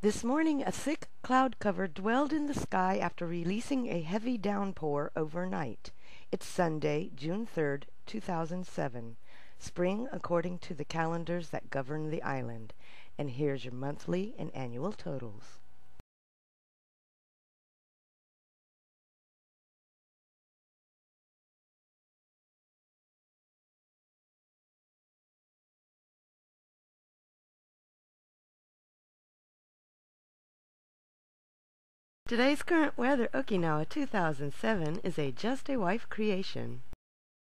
This morning a thick cloud cover dwelled in the sky after releasing a heavy downpour overnight. It's Sunday, June 3rd, 2007. Spring according to the calendars that govern the island. And here's your monthly and annual totals. Today's current weather, Okinawa 2007, is a Just a Wife creation.